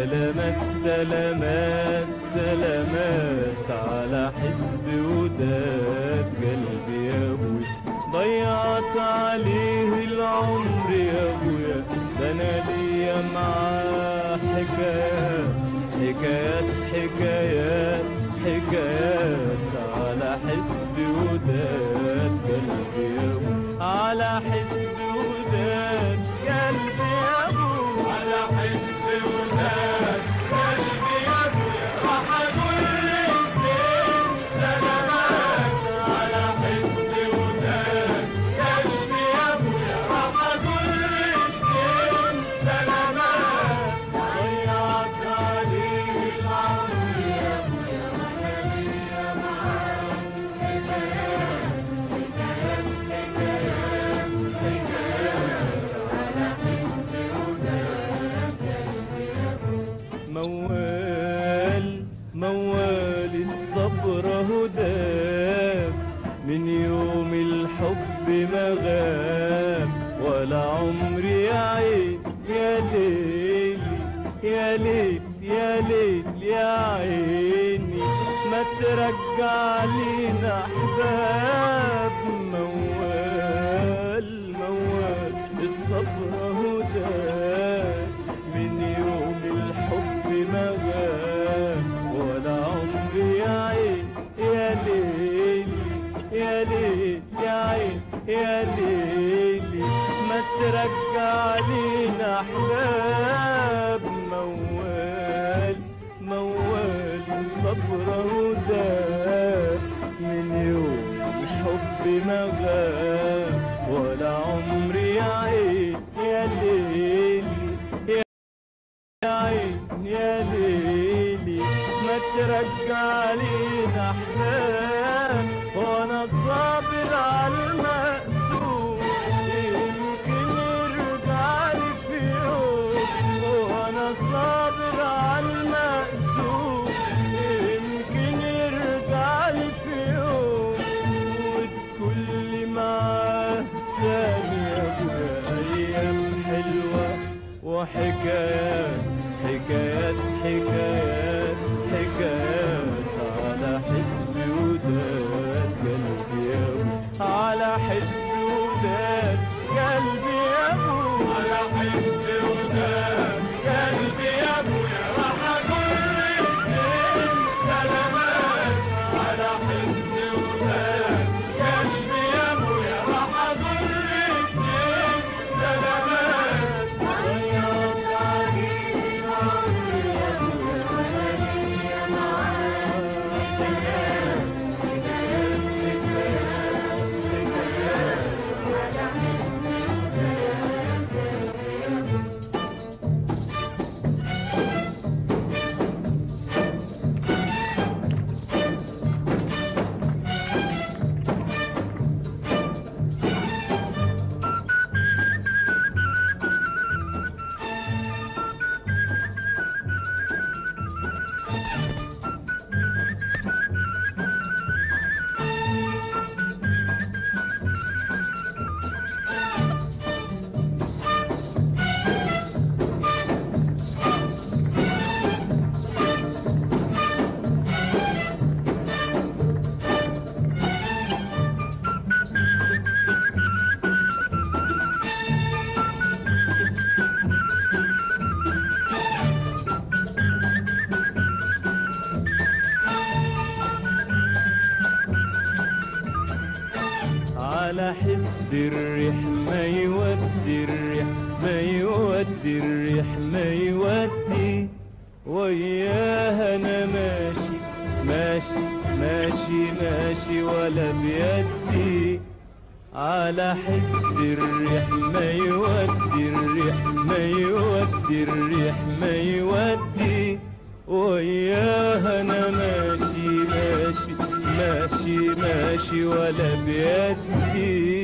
سلامات سلامات سلامات على حسب وداد قلبي يا أبويا. ضيعت عليه العمر يا أبويا. ده أنا ليا معاه حكايات حكايات حكايات حكايات على حسب وداد قلبي يا ابو على حسب يا عين يا ليل يا ليل يا ليل يا عيني ما ترجع لينا أحباب. عين يا ليلي ما ترجع لينا احلام وأنا صابر على المقسوم يمكن يرجع لي في يوم وأنا صابر على المقسوم يمكن يرجع لي في يوم وتكل معاه تاني يا ابويا أيام حلوة وحكايات حسب الريح ما يودي الريح ما يودي الريح ما يودي. وياها أنا ماشي ماشي ماشي ماشي ولا بيدي. على حسب الريح ما يودي الريح ما يودي الريح ما يودي. وياها أنا ماشي ماشي ماشي ماشي ولا بيدي.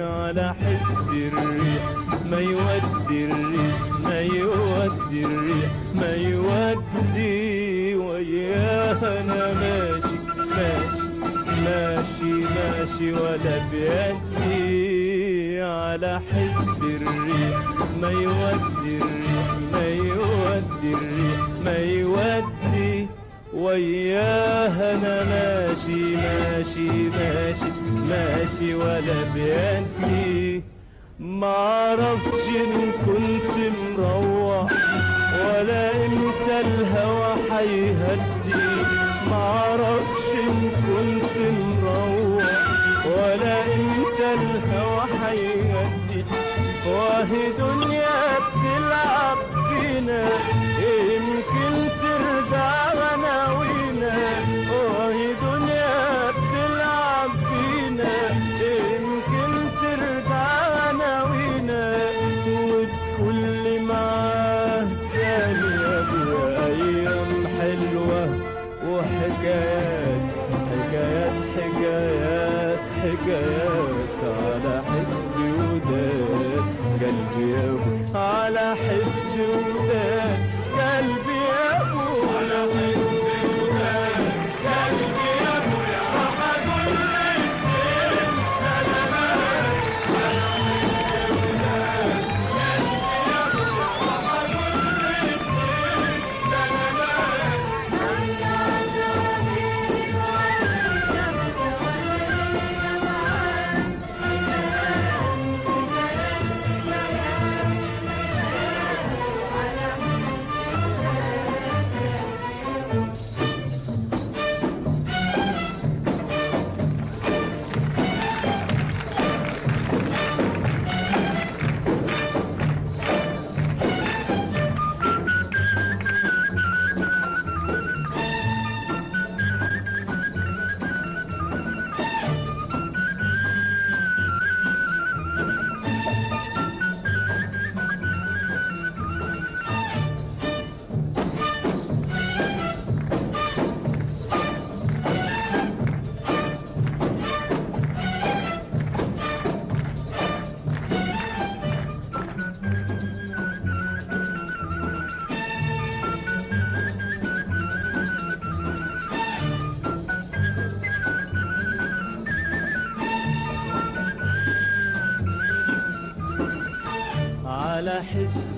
على حسب الريح ما يودي الريح ما يودي الريح ما يودي وياها أنا ماشي ماشي ماشي ماشي ولا بيدي. على حسب الريح ما يودي الريح ما يودي الريح ما يودي وياها أنا ماشي ماشي ماشي ماشي ولا بيدي معرفش إن كنت مروح ولا إمتى الهوى حيهدي معرفش إن كنت مروح ولا إمتى الهوى حيهدي واهي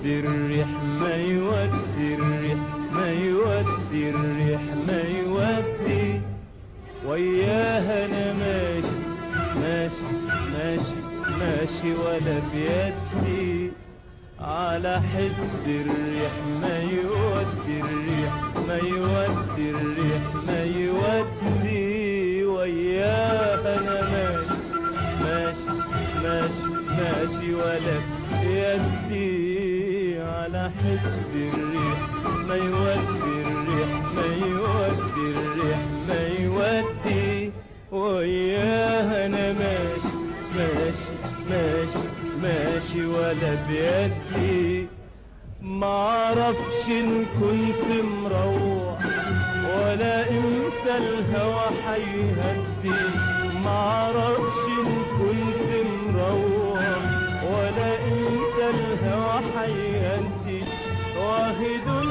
حسب الريح ما يودي الريح ما يودي الريح ما يودي وياها أنا ماشي ماشي ماشي ماشي ولا بيدي على حسب الريح ما يودي الريح ما يودي الريح ما يودي وياها أنا ماشي ماشي ماشي ماشي ولا بيدي. على حسب الريح ما يودي الريح ما يودي الريح ما يودي. وياها أنا ماشي ماشي ماشي ماشي ولا بيدي. معرفش إن كنت مروح ولا إمتى الهوى حيهدي. معرفش إن كنت مروح ولا إمتى الهوى حيهدي. واهي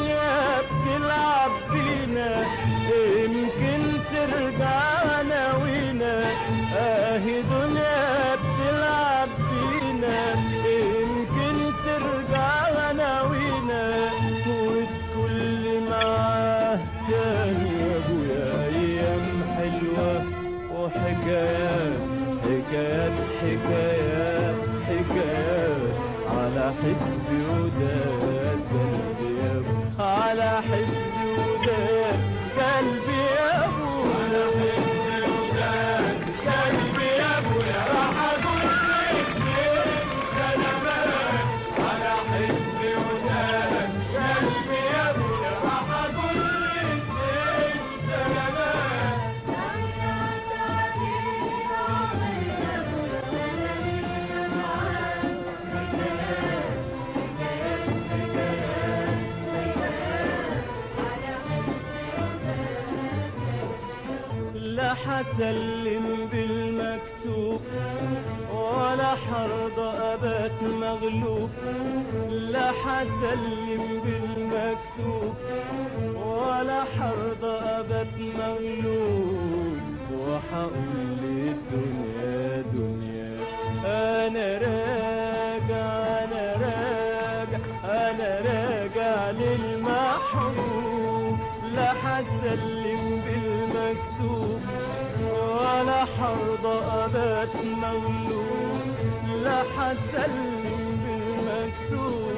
لا حسلم بالمكتوب ولا حرضى أبات مغلوب. لا حسلم بالمكتوب ولا حرضى أبات مغلوب. وحقول للدنيا أنا راجع أنا راجع أنا راجع للمحبوب لا حسلم بالمكتوب ولا حرضى ابات مغلوب لا حسلم بالمكتوب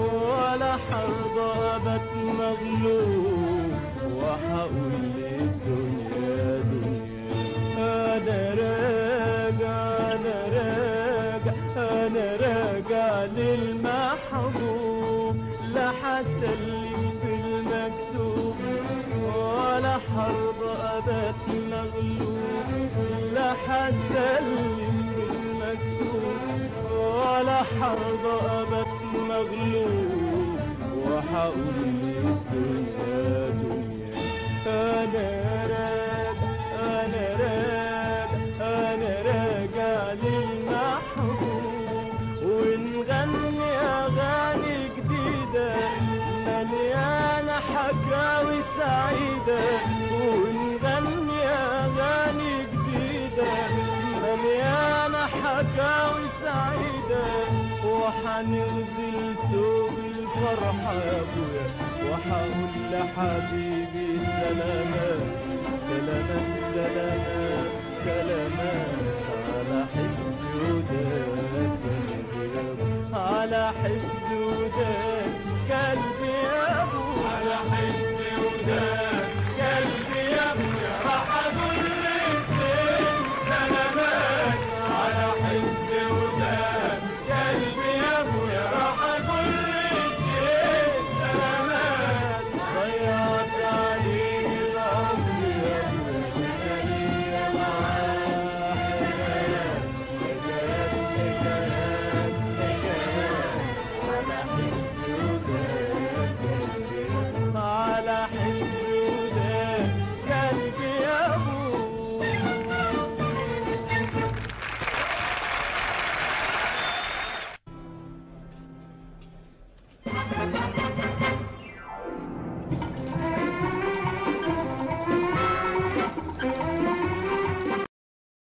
ولا حرضى ابات مغلوب. وحقول للدنيا حسلم بالمكتوب ولا حرب ابات مغلوب وحقول حنغزلته بالفرحة يا ابويا وحقول لحبيبي سلامات سلامات سلامات سلامات على حسبي وداد على حسبي وداد